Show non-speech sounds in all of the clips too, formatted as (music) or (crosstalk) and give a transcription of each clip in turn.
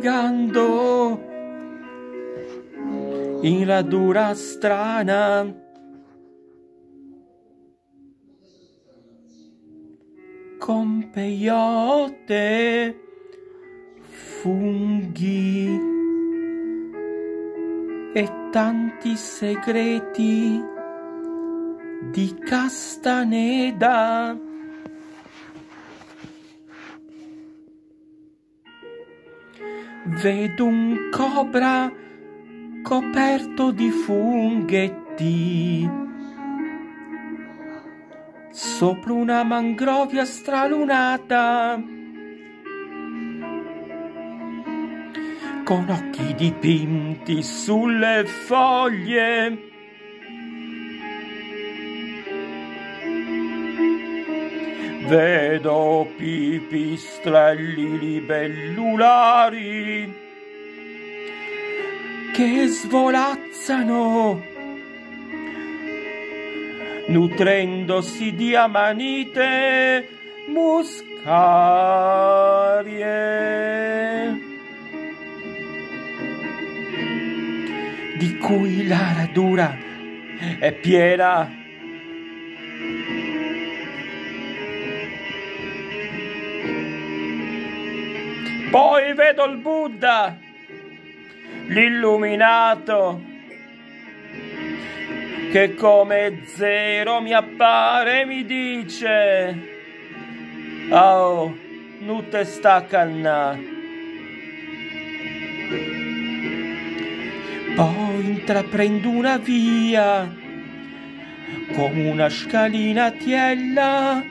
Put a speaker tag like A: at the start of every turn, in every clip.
A: vagando in radura strana. Con peyote, funghi e tanti segreti di Castaneda. Vedo un cobra coperto di funghetti. Sopra una mangrovia stralunata. Con occhi dipinti sulle foglie Vedo pipistrelli libellulari che svolazzano nutrendosi di amanite muscarie. Di cui la radura è piena Poi vedo il Buddha, l'illuminato, che come zero mi appare e mi dice, oh, non te sta canna. Poi intraprendo una via, come una scalina tiella,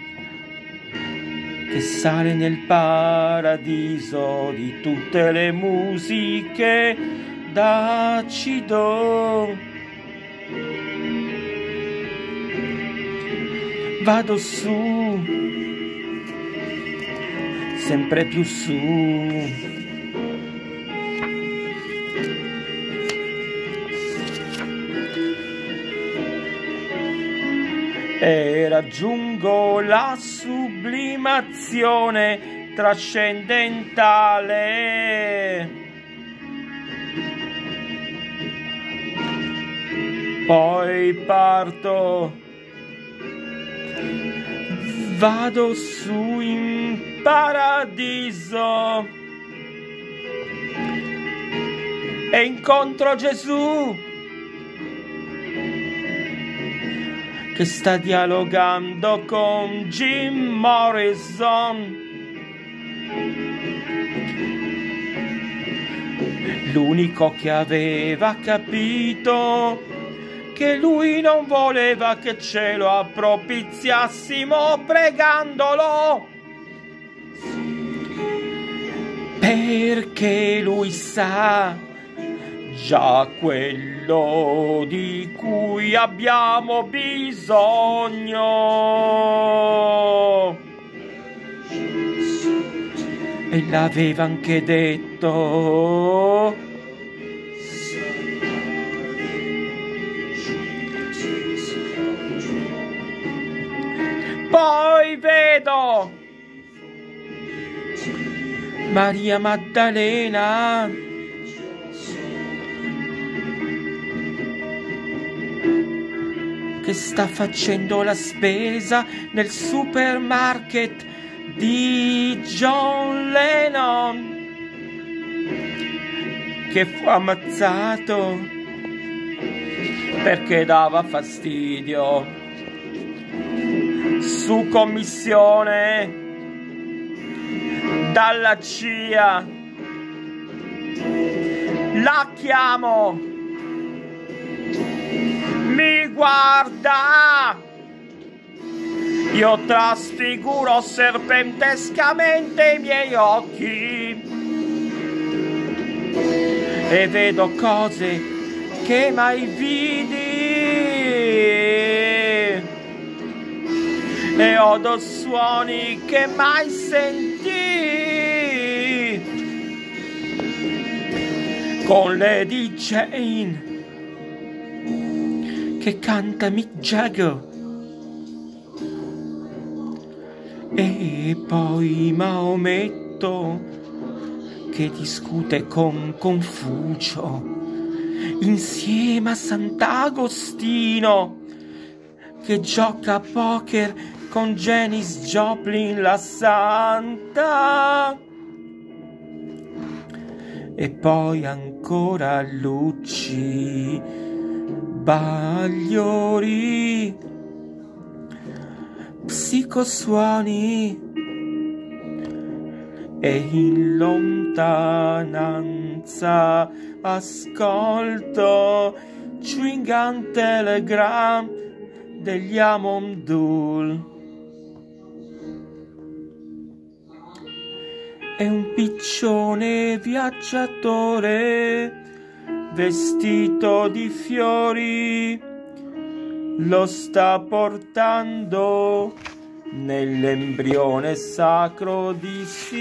A: che sale nel paradiso di tutte le musiche d'acido. Vado su, sempre più su. E raggiungo la sublimazione trascendentale. Poi parto, vado su in paradiso e incontro Gesù. Che sta dialogando con Jim Morrison. L'unico che aveva capito che lui non voleva che ce lo appropiziassimo pregandolo. Perché lui sa già quello di cui abbiamo bisogno. E l'aveva anche detto. Poi vedo Maria Maddalena che sta facendo la spesa nel supermarket di John Lennon che fu ammazzato perché dava fastidio. Su commissione dalla CIA la chiamo mi guarda! Io trasfiguro serpentescamente i miei occhi. E vedo cose che mai vidi. E odo suoni che mai sentì. Con Lady Jane che canta Mick Jagger. E poi Maometto che discute con Confucio, insieme a Sant'Agostino, che gioca a poker con Janis Joplin la santa. E poi ancora Lucci Bagliori, psicosuoni e in lontananza ascolto chewing telegram degli Amondul. È un piccione viaggiatore vestito di fiori, lo sta portando nell'embrione sacro di Siddhartha.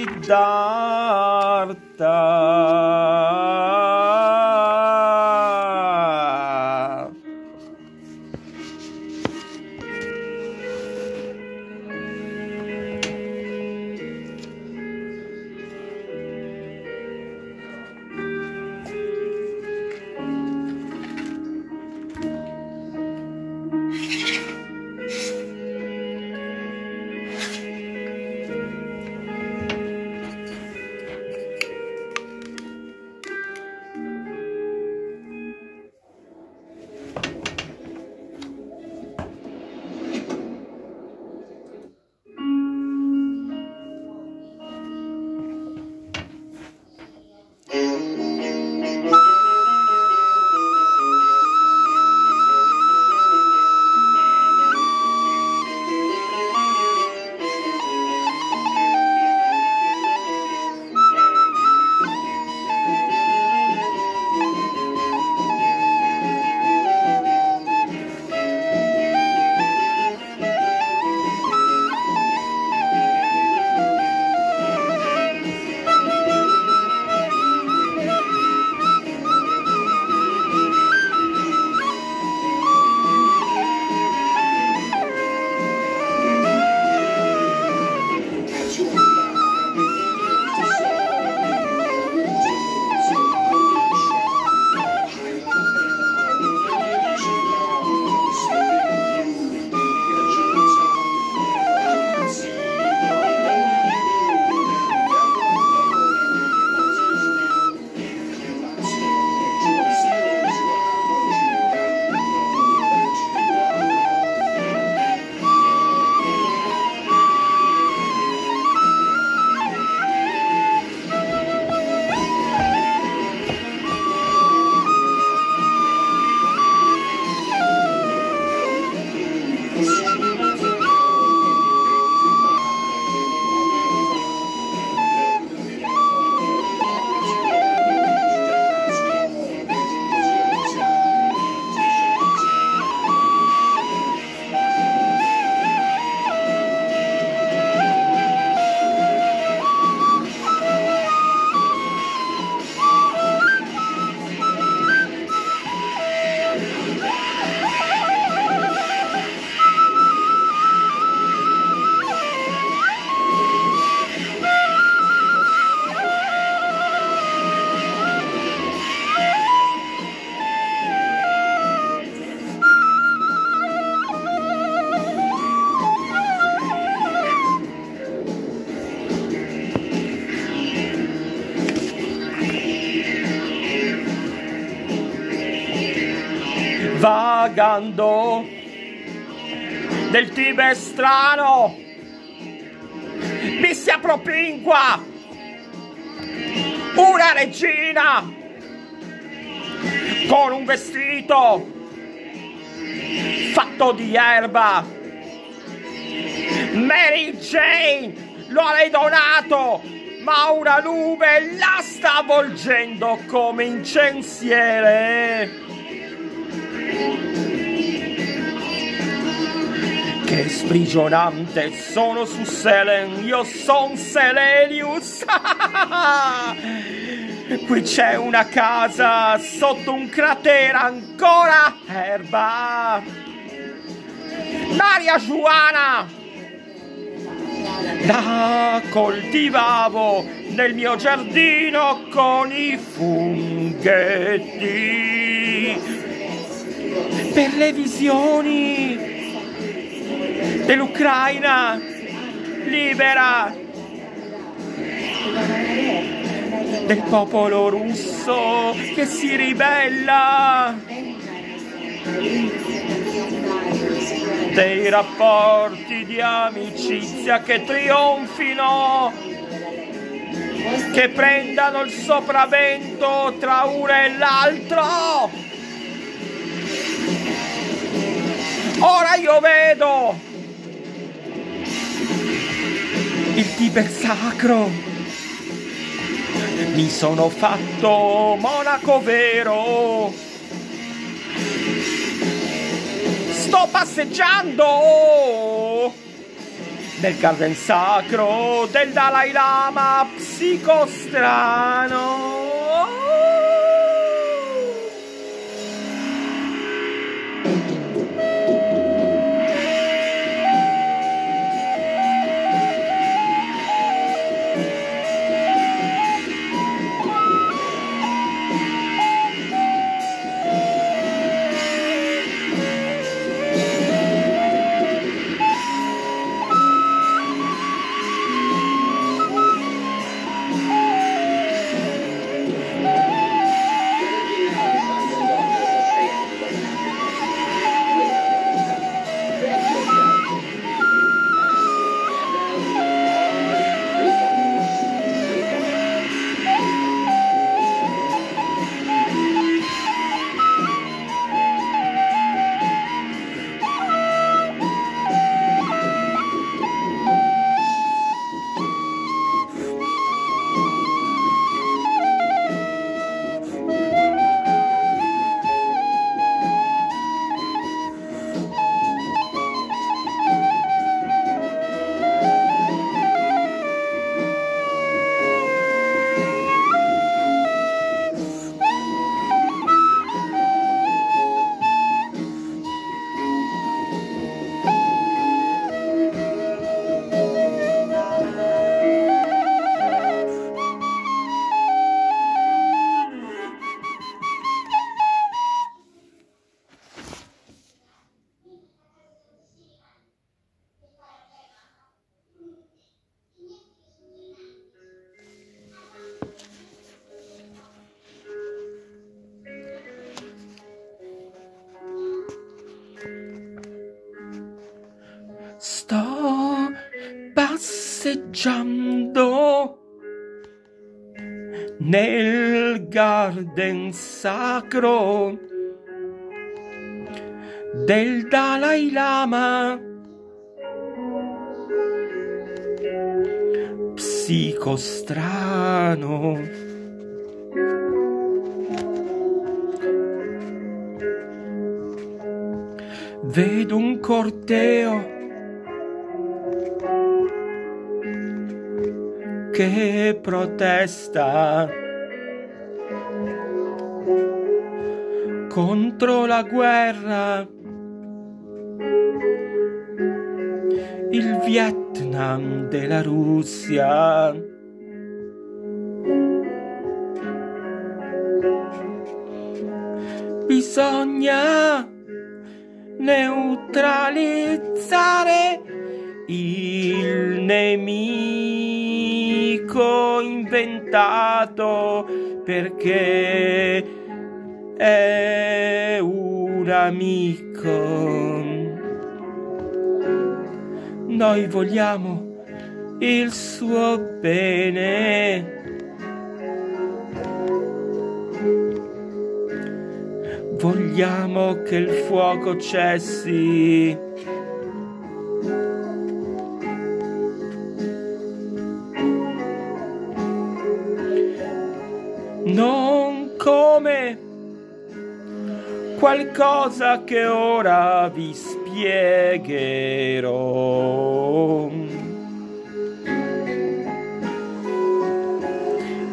A: Vagando del Tibet strano. Mi si appropinqua una regina con un vestito fatto di erba. Mary Jane lo avrei donato ma una nube la sta avvolgendo come incensiere Che sprigionante sono su Selen, io son Selenius! (laughs) Qui c'è una casa sotto un cratere ancora erba! Maria Giuana! La coltivavo nel mio giardino con i funghetti per le visioni dell'Ucraina. Libera. Del popolo russo che si ribella. Dei rapporti di amicizia che trionfino. Che prendano il sopravvento tra uno e l'altro ora io vedo il Tiber sacro mi sono fatto monaco vero. Sto passeggiando nel garden sacro del Dalai Lama psicostrano. Passeggiando nel garden sacro del Dalai Lama. Psicostrano. Vedo un corteo che protesta contro la guerra. Il Vietnam della Russia. Bisogna neutralizzare il nemico inventato perché è un amico. Noi vogliamo il suo bene. Vogliamo che il fuoco cessi. Non come qualcosa che ora vi spiegherò.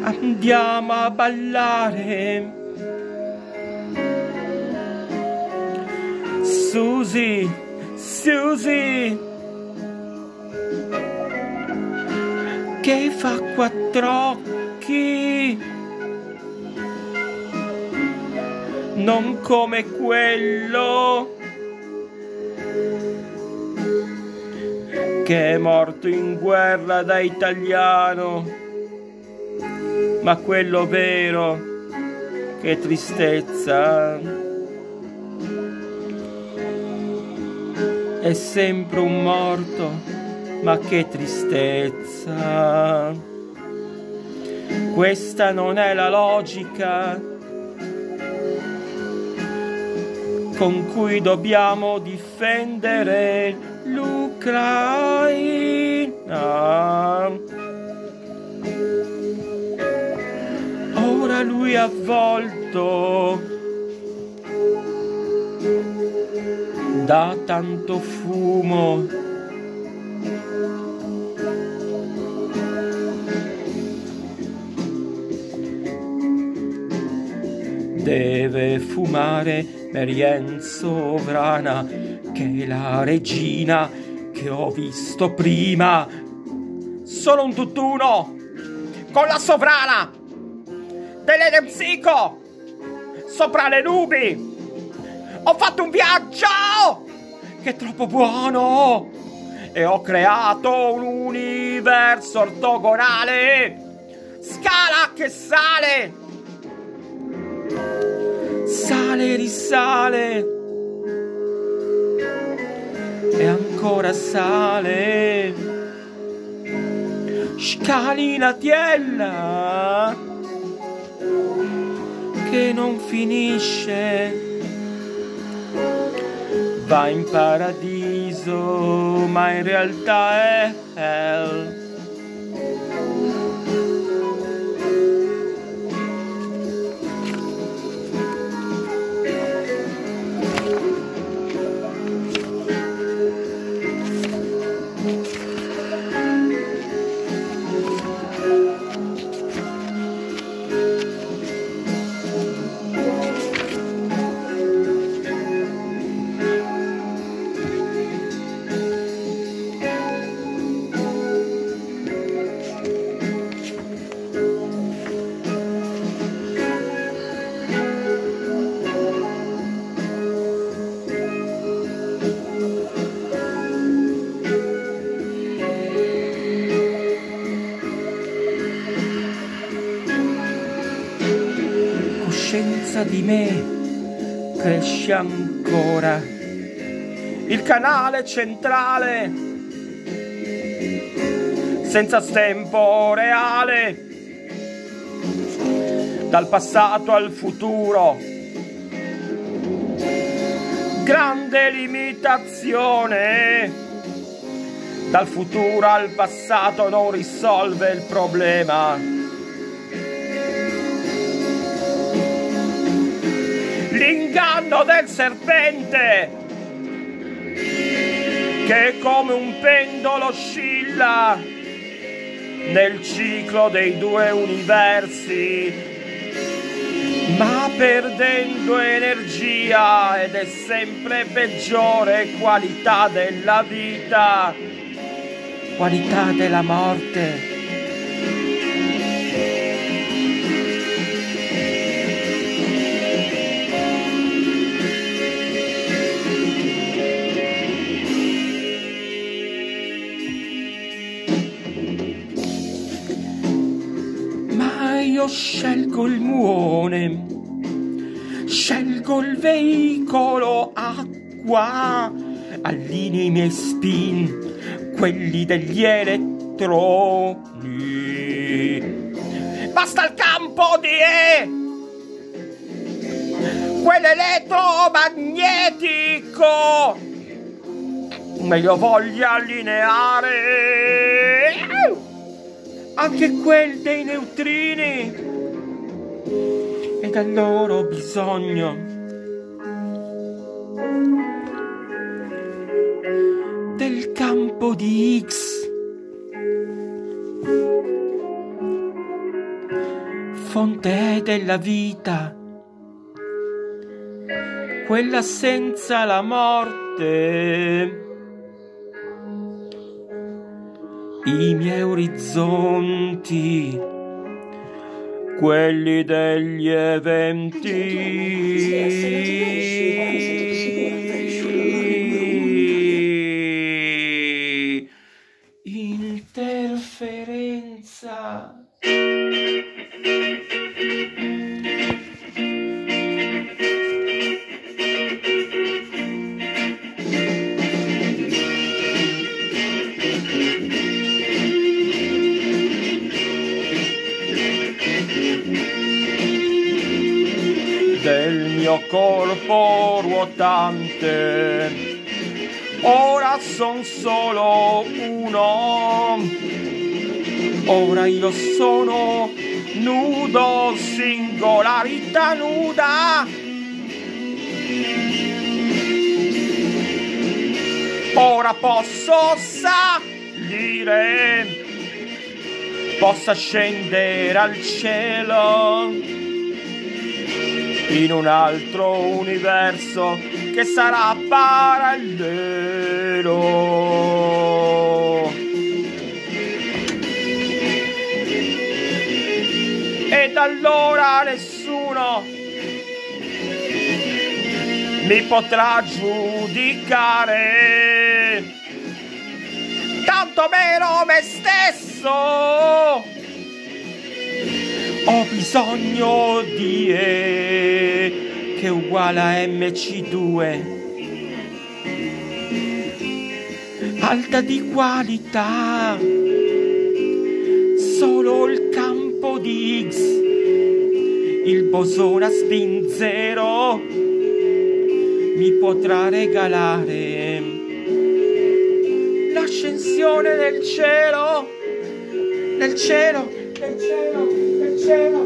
A: Andiamo a ballare. Susie, Susie. che fa quattro Non come quello che è morto in guerra da italiano, ma quello vero, che tristezza. È sempre un morto, ma che tristezza. Questa non è la logica con cui dobbiamo difendere l'Ucraina. Ora lui è avvolto da tanto fumo. Deve fumare Merien sovrana che la regina che ho visto prima. Sono un tutt'uno con la sovrana dell'Edempsico sopra le nubi. Ho fatto un viaggio che è troppo buono e ho creato un universo ortogonale. Scala che sale. Sale risale e ancora sale. Scalinatiella che non finisce. Va in paradiso, ma in realtà è hell. Coscienza di me cresce ancora. Il canale centrale, senza stempo reale, dal passato al futuro. Grande limitazione, dal futuro al passato non risolve il problema l'inganno del serpente che come un pendolo oscilla nel ciclo dei due universi ma perdendo energia ed è sempre peggiore qualità della vita qualità della morte io scelgo il muone, scelgo il veicolo acqua, allineo i miei spin, quelli degli elettroni. Basta il campo di E! Quello elettromagnetico! Meglio voglio allineare! Anche quel dei neutrini e dal loro bisogno. Del campo di X. Fonte della vita, quella senza la morte i miei orizzonti, quelli degli eventi. Corpo ruotante. Ora son solo uno, ora io sono nudo, singolarità nuda. Ora posso salire, posso scendere al cielo in un altro universo che sarà parallelo. Ed allora nessuno mi potrà giudicare, tanto meno me stesso ho bisogno di E che è uguale a MC2 alta di qualità solo il campo di X. Il bosone a spin zero mi potrà regalare l'ascensione nel cielo nel cielo nel cielo enxerga